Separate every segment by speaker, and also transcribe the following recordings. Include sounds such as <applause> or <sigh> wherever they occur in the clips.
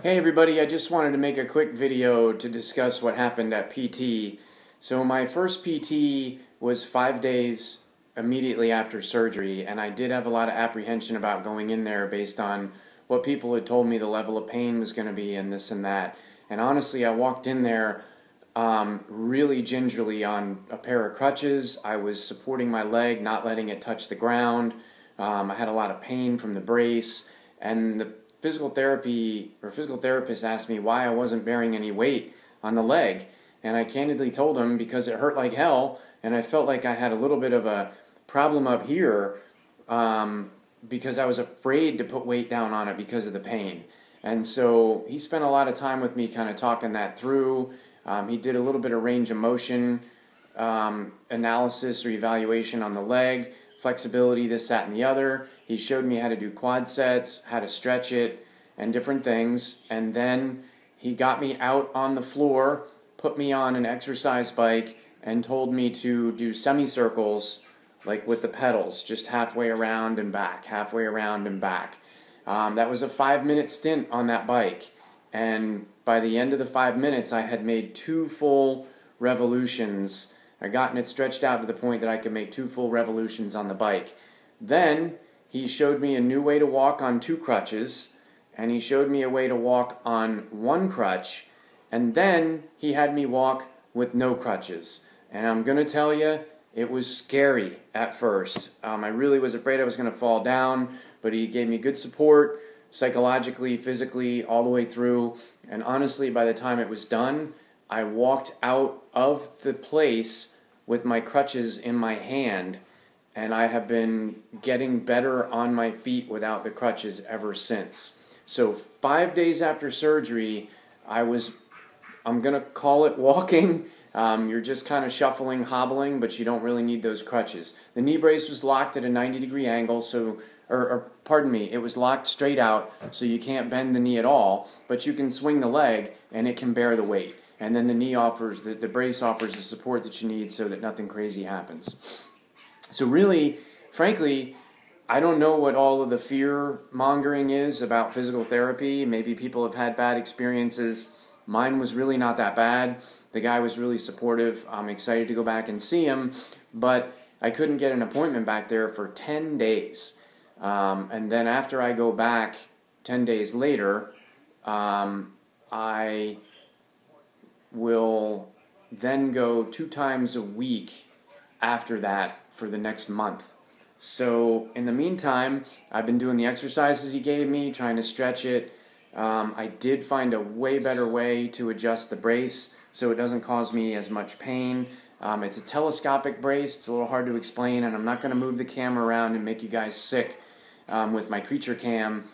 Speaker 1: Hey everybody, I just wanted to make a quick video to discuss what happened at PT. So my first PT was five days immediately after surgery, and I did have a lot of apprehension about going in there based on what people had told me the level of pain was going to be and this and that. And honestly, I walked in there um, really gingerly on a pair of crutches. I was supporting my leg, not letting it touch the ground. Um, I had a lot of pain from the brace, and the physical therapy or physical therapist asked me why I wasn't bearing any weight on the leg. And I candidly told him because it hurt like hell and I felt like I had a little bit of a problem up here um, because I was afraid to put weight down on it because of the pain. And so he spent a lot of time with me kind of talking that through. Um, he did a little bit of range of motion um, analysis or evaluation on the leg, flexibility, this, that, and the other. He showed me how to do quad sets, how to stretch it, and different things. And then he got me out on the floor, put me on an exercise bike, and told me to do semicircles, like with the pedals, just halfway around and back, halfway around and back. Um, that was a five minute stint on that bike. And by the end of the five minutes, I had made two full revolutions I gotten it stretched out to the point that I could make two full revolutions on the bike. Then he showed me a new way to walk on two crutches, and he showed me a way to walk on one crutch, and then he had me walk with no crutches. And I'm to tell you, it was scary at first. Um, I really was afraid I was to fall down, but he gave me good support psychologically, physically, all the way through. And honestly, by the time it was done, I walked out of the place with my crutches in my hand, and I have been getting better on my feet without the crutches ever since. So, five days after surgery, I was, I'm to call it <laughs> walking. Um, you're just kind of shuffling, hobbling, but you don't really need those crutches. The knee brace was locked at a 90 degree angle, so, or, or pardon me, it was locked straight out, so you can't bend the knee at all, but you can swing the leg and it can bear the weight and then the knee offers the, the brace offers the support that you need so that nothing crazy happens. So really frankly i don't know what all of the fear mongering is about physical therapy. Maybe people have had bad experiences. Mine was really not that bad. The guy was really supportive. I'm excited to go back and see him. But i couldn't get an appointment back there for 10 days. Um, and then after i go back 10 days later um, i will then go two times a week after that for the next month. So, in the meantime, I've been doing the exercises he gave me, trying to stretch it. Um, I did find a way better way to adjust the brace so it doesn't cause me as much pain. Um, it's a telescopic brace, it's a little hard to explain, and I'm not going to move the camera around and make you guys sick um, with my creature cam.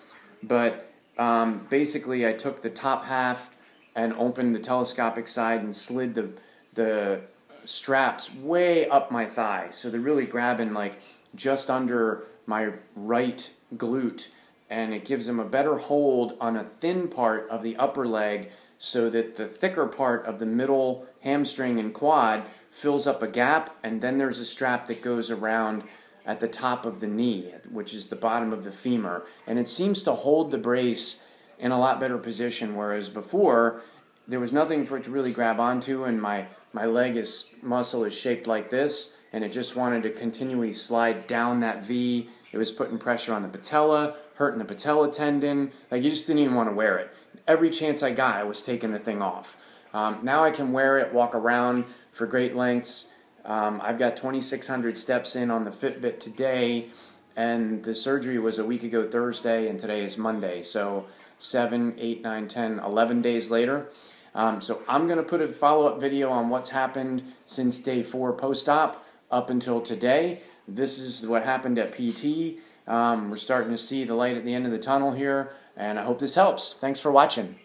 Speaker 1: But um, basically, I took the top half and opened the telescopic side and slid the the straps way up my thigh. So they're really grabbing like just under my right glute and it gives them a better hold on a thin part of the upper leg so that the thicker part of the middle hamstring and quad fills up a gap and then there's a strap that goes around at the top of the knee which is the bottom of the femur and it seems to hold the brace in a lot better position. Whereas before, there was nothing for it to really grab onto, and my, my leg is muscle is shaped like this, and it just wanted to continually slide down that V. It was putting pressure on the patella, hurting the patella tendon. Like you just didn't even want to wear it. Every chance I got, I was taking the thing off. Um, now I can wear it, walk around for great lengths. Um, I've got 2,600 steps in on the Fitbit today, and the surgery was a week ago Thursday, and today is Monday. So seven, eight, nine, ten, eleven days later. Um, so I'm going to put a follow up video on what's happened since day four post op up until today. This is what happened at PT. Um, we're starting to see the light at the end of the tunnel here, and I hope this helps. Thanks for watching.